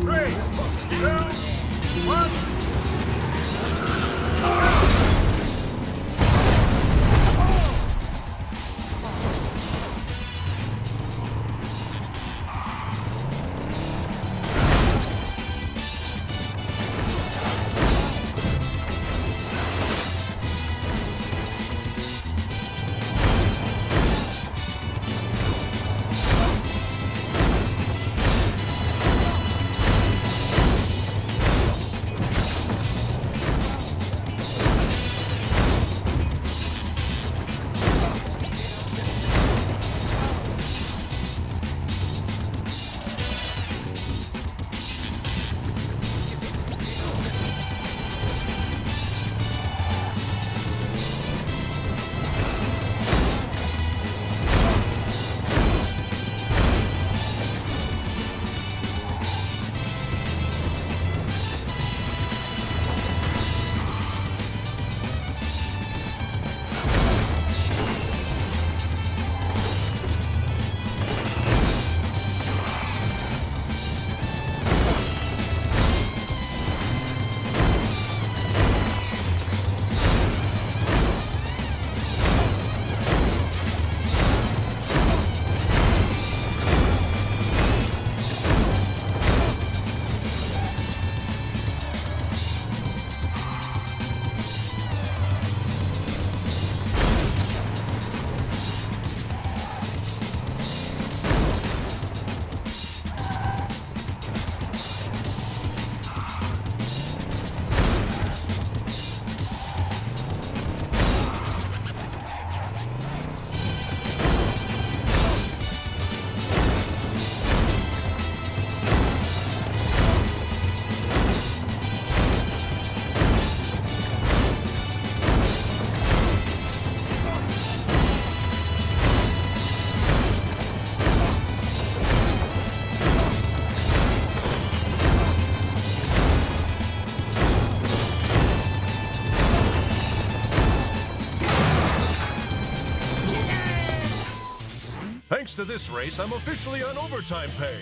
Three, Thanks to this race, I'm officially on overtime pay.